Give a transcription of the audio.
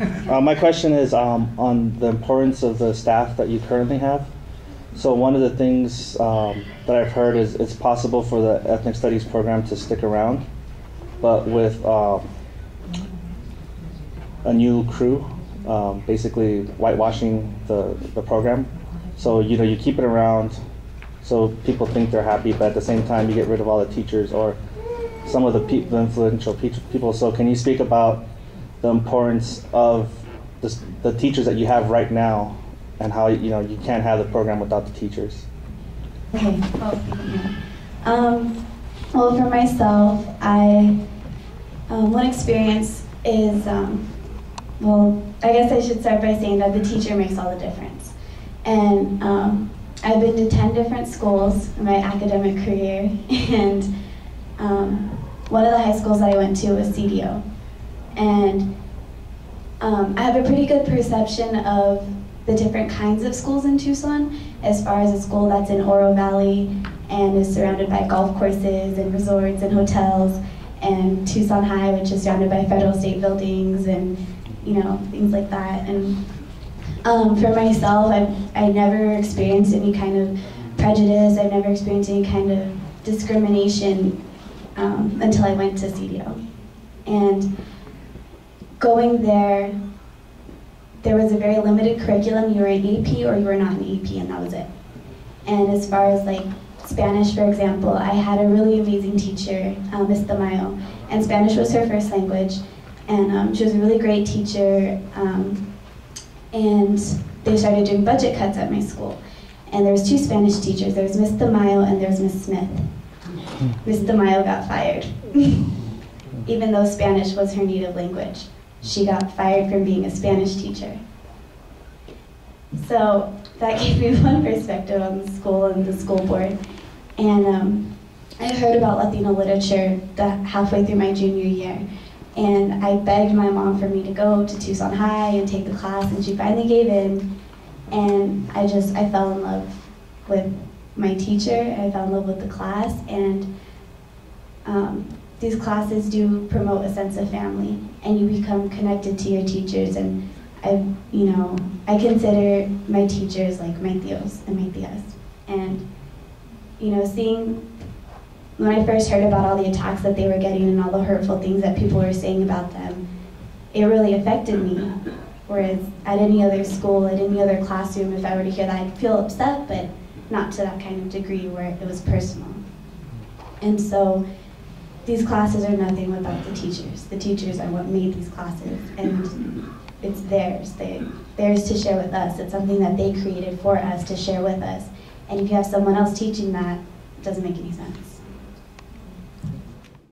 Uh, my question is um, on the importance of the staff that you currently have. So one of the things um, that I've heard is it's possible for the ethnic studies program to stick around, but with um, a new crew, um, basically whitewashing the, the program. So you know you keep it around, so people think they're happy, but at the same time you get rid of all the teachers or some of the, pe- the influential pe- people. So can you speak about the importance of the, the teachers that you have right now and how you know you can't have the program without the teachers? Okay, well. Um, well, for myself, I, um, one experience is, um, well, I guess I should start by saying that the teacher makes all the difference. And um, I've been to 10 different schools in my academic career, and um, one of the high schools that I went to was CDO. And um, I have a pretty good perception of the different kinds of schools in Tucson, as far as a school that's in Oro Valley and is surrounded by golf courses and resorts and hotels, and Tucson High, which is surrounded by federal state buildings and you know things like that. And um, for myself, I've I never experienced any kind of prejudice. I've never experienced any kind of discrimination um, until I went to CDO, and going there there was a very limited curriculum. You were an AP or you were not an AP, and that was it. And as far as like Spanish, for example, I had a really amazing teacher, uh, Miss Tamayo, and Spanish was her first language. And um, she was a really great teacher. Um, and they started doing budget cuts at my school. And there was two Spanish teachers. There was Miss Tamayo and there was Miss Smith. Miss Tamayo got fired, even though Spanish was her native language she got fired from being a Spanish teacher. So that gave me one perspective on the school and the school board. And um, I heard about Latino literature halfway through my junior year. And I begged my mom for me to go to Tucson High and take the class, and she finally gave in. And I just, I fell in love with my teacher, I fell in love with the class, and um, these classes do promote a sense of family and you become connected to your teachers and I you know I consider my teachers like my tios and my tias and you know seeing when I first heard about all the attacks that they were getting and all the hurtful things that people were saying about them it really affected me. Whereas at any other school at any other classroom if I were to hear that I'd feel upset but not to that kind of degree where it was personal. And so these classes are nothing without the teachers. The teachers are what made these classes, and it's theirs. They, theirs to share with us. It's something that they created for us to share with us. And if you have someone else teaching that, it doesn't make any sense.